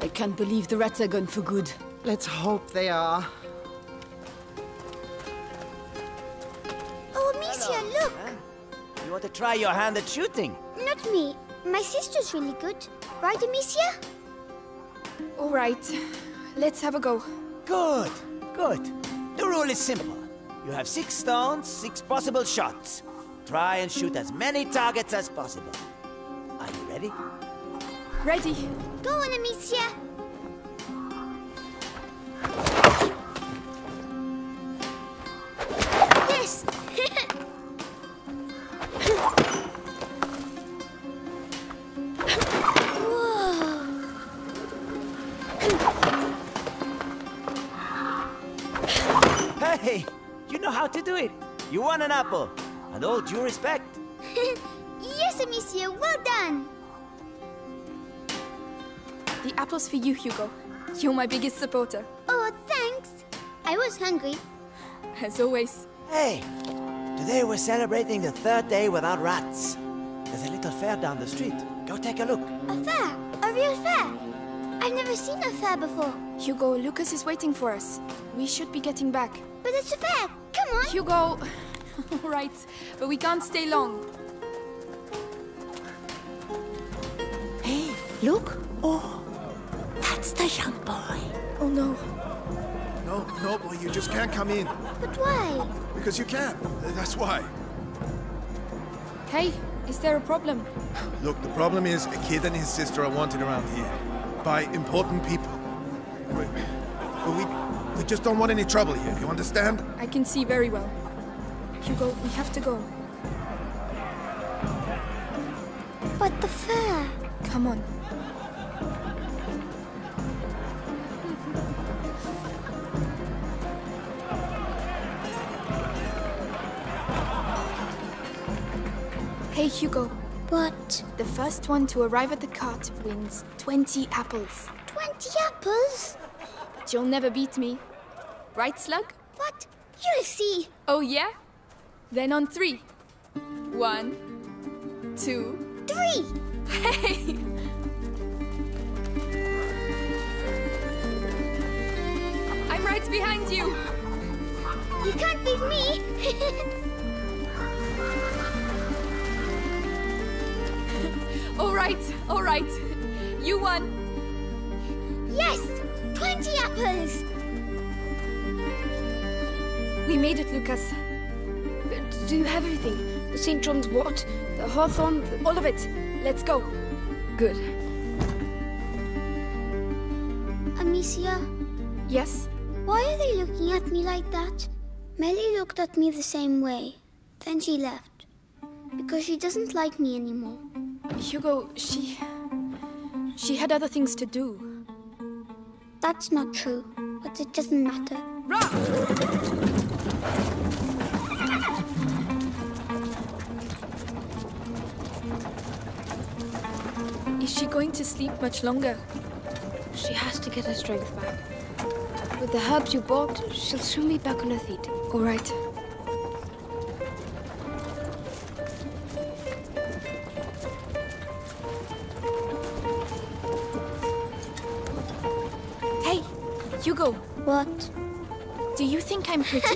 I can't believe the rats are gone for good. Let's hope they are. Oh, Amicia, look! You want to try your hand at shooting? Not me. My sister's really good. Right, Amicia? All right, let's have a go. Good, good. The rule is simple. You have six stones, six possible shots. Try and shoot as many targets as possible. Are you ready? Ready. Go on, Amicia! Yes! Whoa! Hey, you know how to do it. You won an apple. And all due respect. yes, Amicia, well done! The apple's for you, Hugo. You're my biggest supporter. Oh, thanks. I was hungry. As always. Hey, today we're celebrating the third day without rats. There's a little fair down the street. Go take a look. A fair? A real fair? I've never seen a fair before. Hugo, Lucas is waiting for us. We should be getting back. But it's a fair. Come on. Hugo! All right, but we can't stay long. Hey, look! Oh, that's the young boy. Oh no. No, no, boy, you just can't come in. But why? Because you can't. That's why. Hey, is there a problem? Look, the problem is a kid and his sister are wanted around here. By important people. And we, but we, we just don't want any trouble here, you understand? I can see very well. Hugo, we have to go. But the fair. Come on. Hey, Hugo. What? The first one to arrive at the cart wins 20 apples. 20 apples? But you'll never beat me. Right, Slug? What? You'll see. Oh, yeah? Then on three. One, two, Three. Hey! I'm right behind you! You can't beat me. All right, all right. You won. yes! 20 apples. We made it, Lucas. Do you have everything? The St. John's wort, the hawthorn, all of it. Let's go. Good. Amicia, Yes? why are they looking at me like that? Mélie looked at me the same way. Then she left. Because she doesn't like me anymore. Hugo, she. She had other things to do. That's not true. But it doesn't matter. Is she going to sleep much longer? She has to get her strength back. With the herbs you bought, she'll soon be back on her feet. All right. What? do you think I'm pretty?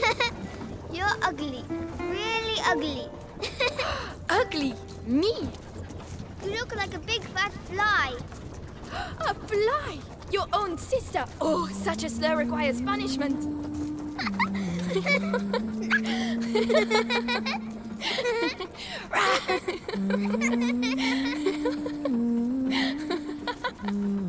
You're ugly. Really ugly. Ugly? Me? You look like a big fat fly. A fly? Your own sister? Oh, such a slur requires punishment.